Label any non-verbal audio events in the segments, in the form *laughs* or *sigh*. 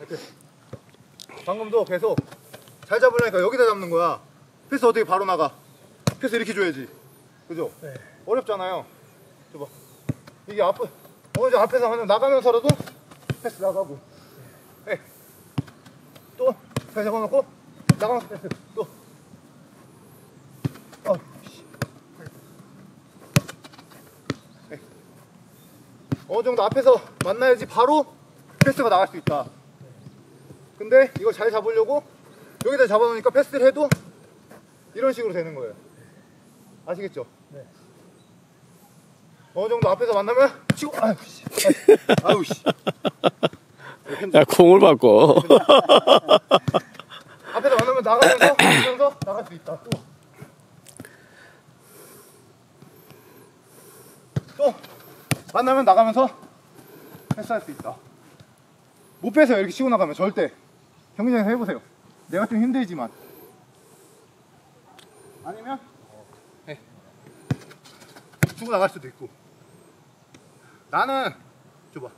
이렇게. 방금도 계속 잘 잡으려니까 여기다 잡는 거야. 패스 어떻게 바로 나가? 패스 이렇게 줘야지. 그죠? 네. 어렵잖아요. 줘봐. 이게 앞, 어느 정 앞에서 하면 나가면서라도 패스 나가고. 네. 또, 잘 잡아놓고, 나가면서 패스. 또. 어, 씨. 네. 어느 정도 앞에서 만나야지 바로 패스가 나갈 수 있다. 근데 이걸 잘 잡으려고 여기다 잡아놓으니까 패스를 해도 이런 식으로 되는 거예요. 아시겠죠? 네. 어느 정도 앞에서 만나면 치고 아유 씨. *laughs* 아유 씨. 야, 공을 바꿔. *laughs* 앞에서 만나면 나가면서 하면서 나갈 수 있다. 또. 또 만나면 나가면서 패스할 수 있다. 못 빼세요. 이렇게 치고 나가면 절대. 경기장에서 해보세요. 내가 좀 힘들지만. 아니면 네. 주고 나갈 수도 있고. 나는 줘봐.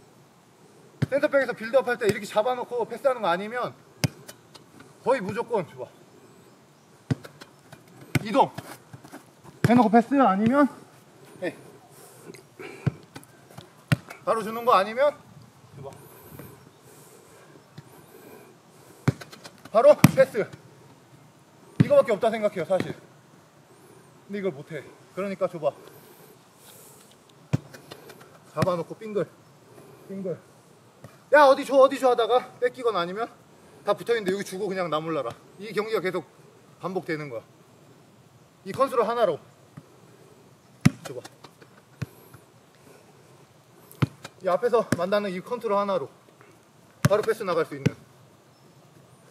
센터백에서 빌드업 할 때 이렇게 잡아놓고 패스하는 거 아니면 거의 무조건 줘봐. 이동. 해놓고 패스 아니면 네. 바로 주는 거 아니면 줘봐. 바로 패스. 이거밖에 없다 생각해요 사실. 근데 이걸 못해. 그러니까 줘봐. 잡아놓고 빙글. 빙글. 야 어디 줘 어디 줘 하다가 뺏기거나 아니면 다 붙어있는데 여기 주고 그냥 나 몰라라. 이 경기가 계속 반복되는 거야. 이 컨트롤 하나로. 줘봐. 이 앞에서 만나는 이 컨트롤 하나로 바로 패스 나갈 수 있는.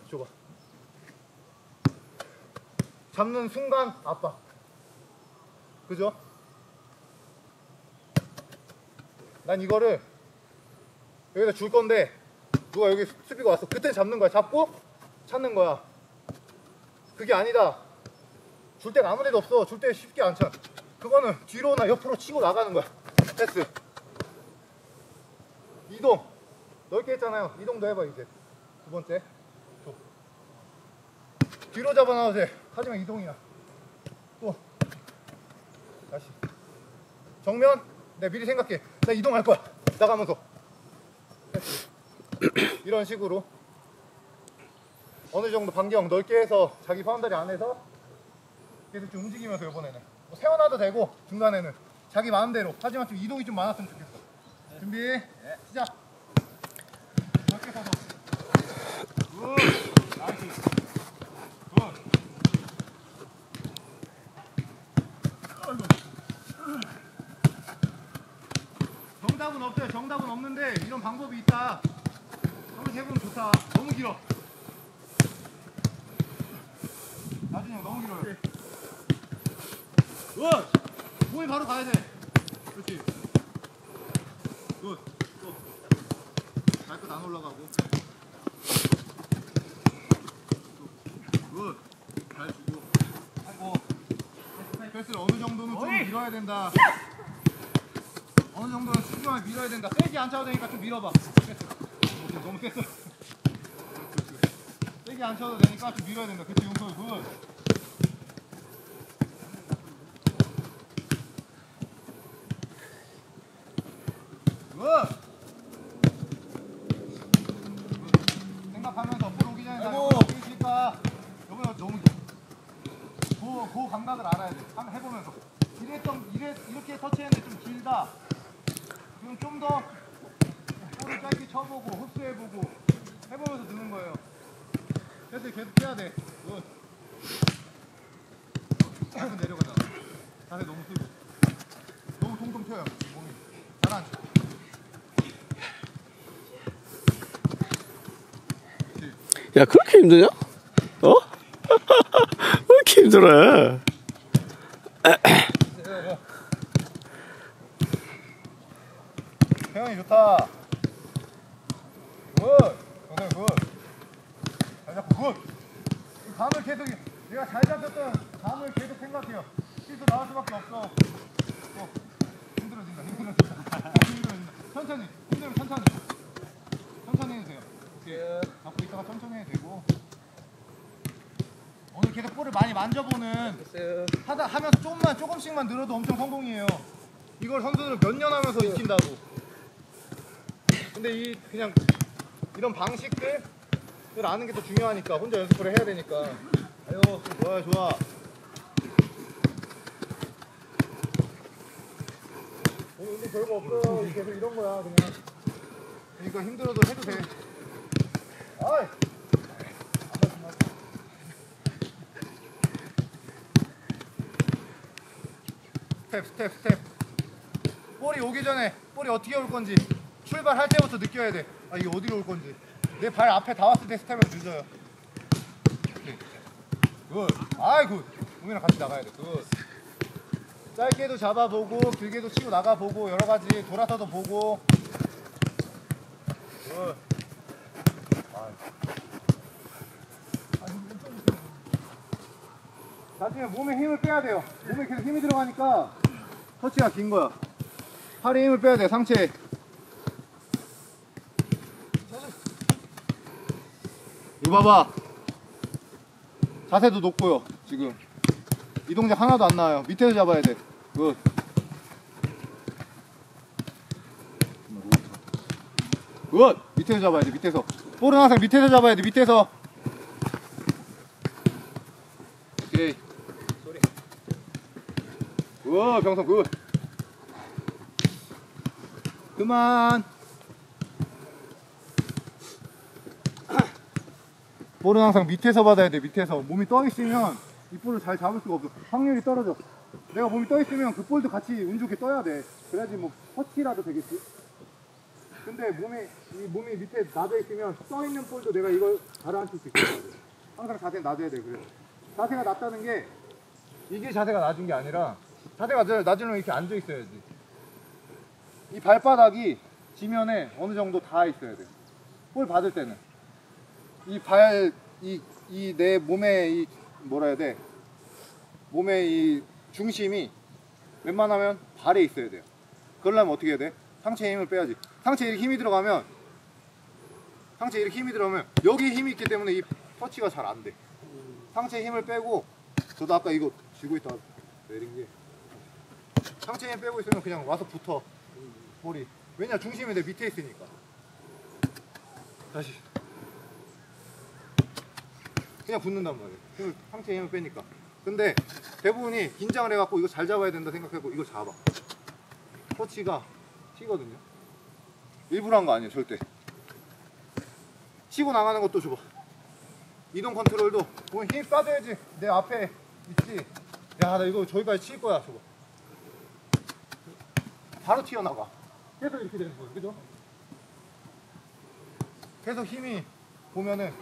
줘봐. 잡는 순간 압박. 그죠? 난 이거를 여기다 줄 건데 누가 여기 수비가 왔어. 그때 잡는 거야. 잡고 찾는 거야. 그게 아니다. 줄 데가 아무 데도 없어. 줄데 쉽게 안 차. 그거는 뒤로나 옆으로 치고 나가는 거야. 패스. 이동. 넓게 했잖아요. 이동도 해봐 이제. 두 번째. 줘. 뒤로 잡아놔도 돼. 하지만 이동이야. 또. 다시. 정면. 내가 미리 생각해. 나 이동할 거야. 나가면서. 이런 식으로 어느 정도 반경 넓게 해서 자기 boundary 안에서 계속 좀 움직이면서 이번에는 뭐 세워놔도 되고 중간에는 자기 마음대로 하지만 좀 이동이 좀 많았으면 좋겠어 준비 시작 넓게 서서 good nice good 정답은 없어요 정답은 없는데 이런 방법이 있다 한번 해보면 좋다 너무 길어 나중에 너무 길어요 good! 공이 바로 가야 돼. 그렇지. good. 또. 발끝 안 올라가고. good 잘 주고. 아이고. 패스를 어느 정도는 좀 밀어야 된다. 어느 정도는 수중하게 밀어야 된다. 세게 안 차도 되니까 좀 밀어봐. 패스 어, 너무 셌어 *laughs* 세게 안 쳐도 되니까 좀 밀어야 된다. 그치 good good! 생각하면서 볼 오기 전에 나 이거 어떻게 칠까? 이번에 너무 그, 그 감각을 알아야 돼. 한번 해보면서. 이랬던, 이래, 이렇게 터치했는데 좀 길다. 그럼 좀 더 볼을 짧게 쳐보고, 흡수해보고, 해보면서 넣는 거예요. 그래서 계속 해야 돼. good. 계속 내려가자. 자세 너무 쓰고. 너무 통통 튀어요. 몸이. 잘안 쳐. 야, 그렇게 힘드냐? 어? *laughs* 왜 이렇게 힘들어? 태영이 좋다. good. 오늘 good. 잘 잡고 good. 이 감을 계속 내가 잘 잡혔던 감을 계속 생각해요. 실수 나올 수밖에 없어. 어. 힘들어진다. 힘들어진다. 힘들어진다. 천천히. 힘들면 천천히. 천천히 해주세요. 오케이. 있다가 천천히 해도 되고 오늘 계속 볼을 많이 만져보는 하다 하면서 조금씩만 늘어도 엄청 성공이에요. 이걸 선수들은 몇년 하면서 익힌다고. 근데 이 그냥 이런 방식들을 아는 게 더 중요하니까 혼자 연습을 해야 되니까. 아유 좋아 좋아. 오늘 운동 별거 없어요. 계속 이런 거야 그냥. 그러니까 힘들어도 해도 돼. 아이. 스텝 스텝 스텝 볼이 오기 전에 볼이 어떻게 올 건지 출발할 때부터 느껴야 돼. 아 이게 어디로 올 건지. 내 발 앞에 다 왔을 때 스텝을 늦어요. 오케이. good. 아이 good. 우민이랑 같이 나가야 돼. good. 짧게도 잡아보고 길게도 치고 나가보고 여러 가지 돌아서도 보고. good. 나중에 몸에 힘을 빼야 돼요. 몸에 계속 힘이 들어가니까 터치가 긴 거야. 팔에 힘을 빼야 돼, 상체에. 이거 봐봐. 자세도 높고요, 지금. 이 동작 하나도 안 나와요. 밑에서 잡아야 돼. good. good! 밑에서 잡아야 돼, 밑에서. 볼은 항상 밑에서 잡아야 돼, 밑에서. 오케이. good, 병성 good. 그만. 볼은 항상 밑에서 받아야 돼, 밑에서. 몸이 떠 있으면 이 볼을 잘 잡을 수가 없어. 확률이 떨어져. 내가 몸이 떠 있으면 그 볼도 같이 운 좋게 떠야 돼. 그래야지 뭐 퍼치라도 되겠지. 근데 몸이 이 몸이 밑에 놔져 있으면 떠 있는 볼도 내가 이걸 가라앉힐 수 있어. 항상 자세 놔줘야 돼. 그래. 자세가 낮다는 게 이게 자세가 낮은 게 아니라 낮- 낮으면 이렇게 앉아 있어야지. 이 발바닥이 지면에 어느 정도 닿아 있어야 돼. 볼 받을 때는 이 발 이 이 내 몸의 이 뭐라 해야 돼? 몸의 이 중심이 웬만하면 발에 있어야 돼요. 그러려면 어떻게 해야 돼? 상체에 힘을 빼야지. 상체에 이렇게 힘이 들어가면 상체에 이렇게 힘이 들어가면 여기에 힘이 있기 때문에 이 터치가 잘 안 돼. 상체에 힘을 빼고 저도 아까 이거 쥐고 있다 내린 게 상체에 힘 빼고 있으면 그냥 와서 붙어. 볼이. 왜냐 중심이 내 밑에 있으니까. 다시. 그냥 붙는단 말이에요 상체에 힘을 빼니까. 근데 대부분이 긴장을 해갖고 이거 잘 잡아야 된다 생각하고 이거 잡아. 터치가 튀거든요. 일부러 한 거 아니에요 절대. 치고 나가는 것도 줘봐. 이동 컨트롤도. 보면 힘 빠져야지. 내 앞에 있지. 야 나 이거 저기까지 칠 거야. 저거 바로 튀어나가 계속 이렇게 되는 거예요. 그죠? 계속 힘이 보면은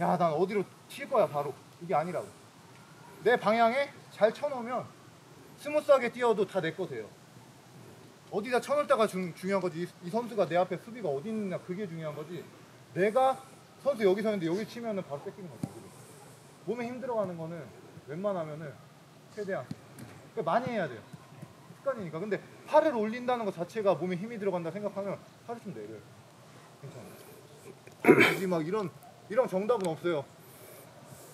야 난 어디로 칠 거야 바로. 이게 아니라고. 내 방향에 잘 쳐놓으면 스무스하게 뛰어도 다 내 거 돼요. 어디다 쳐놓을 때가 중, 중요한 거지. 이, 이 선수가 내 앞에 수비가 어디 있느냐 그게 중요한 거지. 내가 선수 여기 서 있는데 여기 치면은 바로 뺏기는 거지. 몸에 힘 들어가는 거는 웬만하면은 최대한 그러니까 많이 해야 돼요 습관이니까. 근데 팔을 올린다는 것 자체가 몸에 힘이 들어간다 생각하면 팔을 좀 내려요. 괜찮아요. 여기 막 이런 이런 정답은 없어요.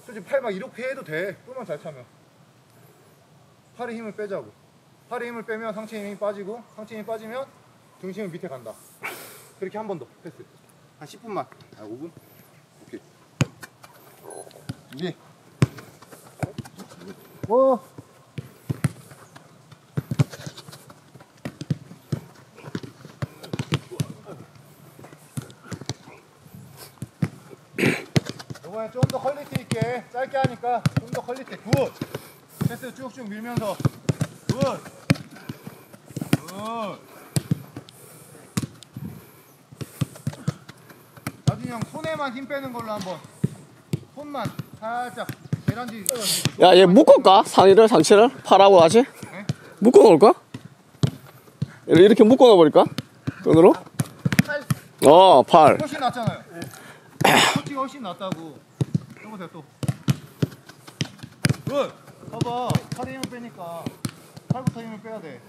솔직히 팔 막 이렇게 해도 돼. 볼만 잘 차면. 팔에 힘을 빼자고. 팔에 힘을 빼면 상체 힘이 빠지고 상체 힘이 빠지면 중심은 밑에 간다. 그렇게 한 번 더 패스. 한 10분만. 아 5분? 오케이. 이게 뭐 이번에 좀 있게 짧게 하니까 좀 더 quality good 패스 쭉쭉 밀면서 good good. 나중에 형 손에만 힘 빼는 걸로 한번 손만 살짝 계란지 야, 얘 묶을까? 상의를, 상체를? 팔하고 같이? 네? 묶어 놓을까? 이렇게 묶어 놓어버릴까? 끈으로? 팔 어, 팔. 훨씬 낫잖아요 터치가 훨씬 낫다고 해보세요 또 good! 봐봐 팔에 힘을 빼니까 팔부터 힘을 빼야 돼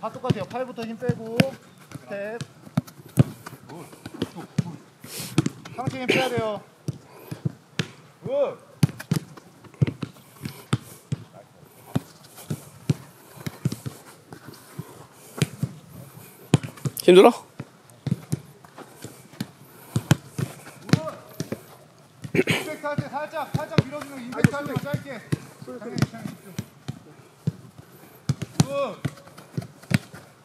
다 똑같아요 팔부터 힘 빼고 스텝. 상체 힘 빼야 돼요 good. 힘들어? 임팩트 할때 살짝 살짝 밀어주면 임팩트 할때 짧게. 당연히 당연히. good.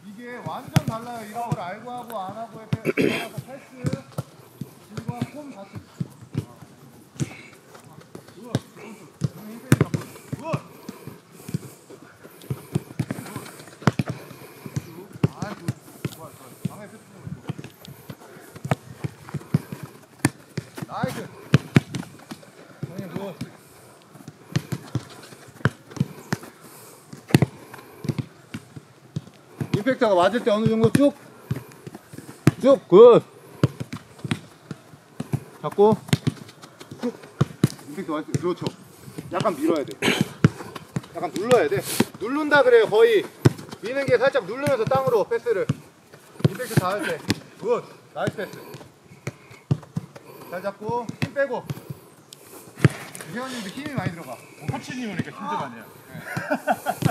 이게 완전 달라요. 이런 걸 알고 하고 안 하고의 패- 따라서 패스, 질과 폼 같이. 굿. 오늘 힘 빼니까 굿. 아, 굿. 좋아, 좋아. 방해 패스 좀 있고. 나이스. 형님 굿. 임팩트가 맞을 때 어느 정도 쭉. 쭉. good. 잡고. 쭉. 임팩트 때. 그렇죠. 약간 밀어야 돼. 약간 눌러야 돼. 누른다 그래요, 거의. 미는 게 살짝 누르면서 땅으로 패스를. 임팩트 닿을 때. good. Nice pass. 잘 잡고, 힘 빼고. 이현님도 힘이 많이 들어가. 코치님 오니까 힘들하네요.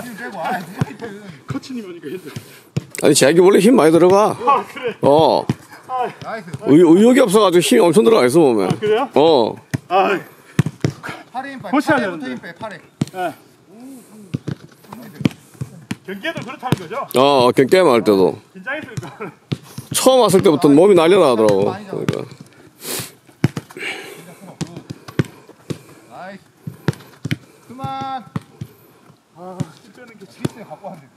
힘 빼고. 아, 누가 힘 코치님 오니까 힘들. 아니 쟤가 원래 힘 많이 들어가. 아 그래. 어. nice. 의, 의욕이 없어가지고 힘이 엄청 들어가 있어 몸에. 그래요? 어. 아 팔에 힘 빼. 팔에부터 되는데. 힘 빼. 팔에. 예. 경기에도 그렇다는 거죠? 어, 경- 게임 할 때도. 긴장했으니까. 처음 왔을 때부터 몸이 난리 나더라고. 그러니까. 그만. 아, 힘드는 게 지겠어요. 갖고 왔는데.